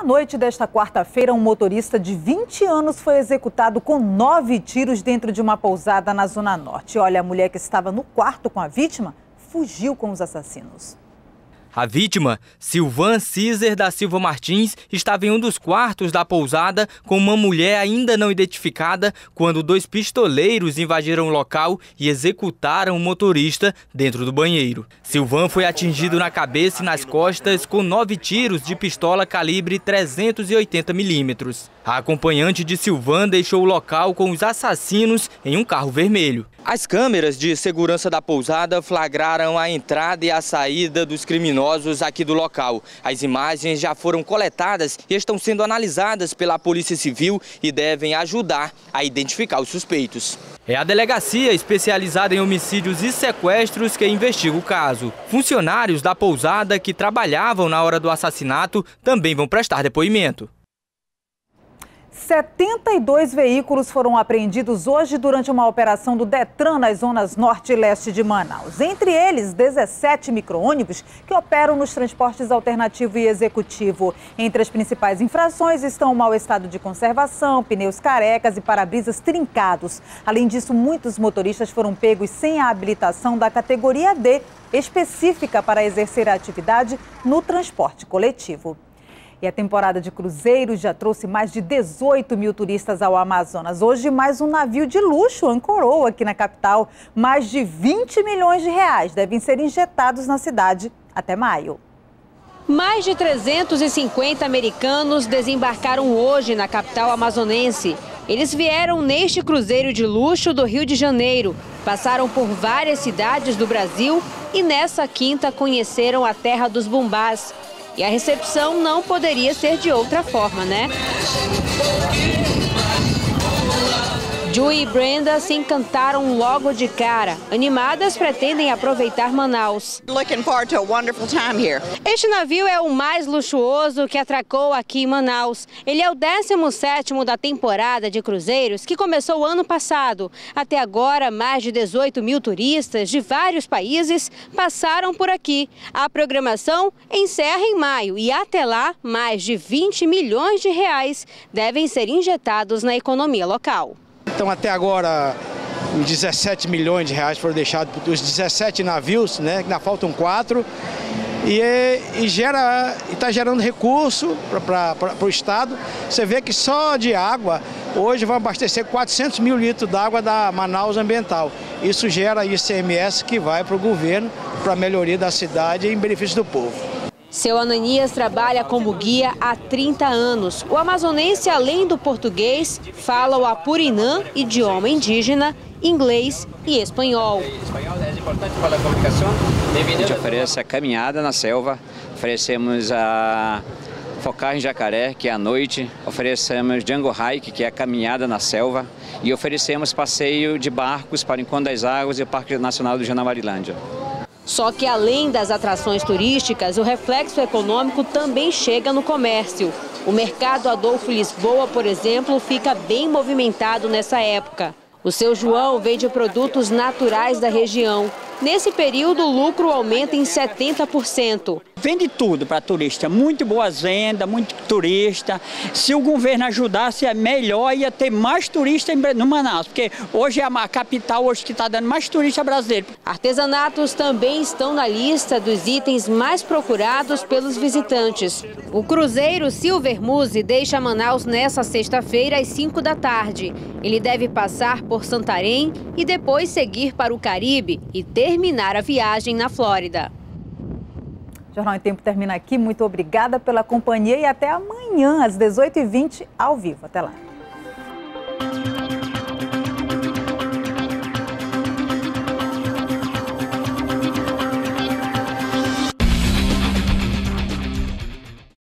Na noite desta quarta-feira, um motorista de 20 anos foi executado com nove tiros dentro de uma pousada na Zona Norte. Olha, a mulher que estava no quarto com a vítima fugiu com os assassinos. A vítima, Silvan Cizer da Silva Martins, estava em um dos quartos da pousada com uma mulher ainda não identificada quando dois pistoleiros invadiram o local e executaram o motorista dentro do banheiro. Silvan foi atingido na cabeça e nas costas com nove tiros de pistola calibre 380 milímetros. A acompanhante de Silvan deixou o local com os assassinos em um carro vermelho. As câmeras de segurança da pousada flagraram a entrada e a saída dos criminosos aqui do local. As imagens já foram coletadas e estão sendo analisadas pela Polícia Civil e devem ajudar a identificar os suspeitos. É a delegacia especializada em homicídios e sequestros que investiga o caso. Funcionários da pousada que trabalhavam na hora do assassinato também vão prestar depoimento. 72 veículos foram apreendidos hoje durante uma operação do Detran nas zonas norte e leste de Manaus. Entre eles, 17 micro-ônibus que operam nos transportes alternativo e executivo. Entre as principais infrações estão o mau estado de conservação, pneus carecas e para-brisas trincados. Além disso, muitos motoristas foram pegos sem a habilitação da categoria D, específica para exercer a atividade no transporte coletivo. E a temporada de cruzeiros já trouxe mais de 18 mil turistas ao Amazonas. Hoje, mais um navio de luxo ancorou aqui na capital. Mais de 20 milhões de reais devem ser injetados na cidade até maio. Mais de 350 americanos desembarcaram hoje na capital amazonense. Eles vieram neste cruzeiro de luxo do Rio de Janeiro, passaram por várias cidades do Brasil e nessa quinta conheceram a terra dos bumbás, e a recepção não poderia ser de outra forma, né? Ju e Brenda se encantaram logo de cara. Animadas, pretendem aproveitar Manaus. Este navio é o mais luxuoso que atracou aqui em Manaus. Ele é o 17º da temporada de cruzeiros que começou ano passado. Até agora, mais de 18 mil turistas de vários países passaram por aqui. A programação encerra em maio e até lá, mais de 20 milhões de reais devem ser injetados na economia local. Então, até agora, 17 milhões de reais foram deixados para os 17 navios, né? Ainda faltam quatro. E, e gera está gerando recurso para o Estado. Você vê que só de água, hoje vai abastecer 400 mil litros d'água da Manaus Ambiental. Isso gera ICMS que vai para o governo, para a melhoria da cidade em benefício do povo. Seu Ananias trabalha como guia há 30 anos. O amazonense, além do português, fala o apurinã, idioma indígena, inglês e espanhol. A gente oferece a caminhada na selva, oferecemos a focagem jacaré, que é à noite, oferecemos Django Hike, que é a caminhada na selva, e oferecemos passeio de barcos para o Encontro das Águas e o Parque Nacional do Janamarilândia. Só que além das atrações turísticas, o reflexo econômico também chega no comércio. O mercado Adolfo Lisboa, por exemplo, fica bem movimentado nessa época. O seu João vende produtos naturais da região. Nesse período, o lucro aumenta em 70%. Vende tudo para turista, muito boas vendas, muito turista. Se o governo ajudasse, é melhor, ia ter mais turista no Manaus, porque hoje é a capital hoje que está dando mais turista brasileiro. Artesanatos também estão na lista dos itens mais procurados pelos visitantes. O cruzeiro Silver Muse deixa Manaus nessa sexta-feira às 5 da tarde. Ele deve passar por Santarém e depois seguir para o Caribe e terminar a viagem na Flórida. Jornal em Tempo termina aqui. Muito obrigada pela companhia e até amanhã, às 18h20, ao vivo. Até lá.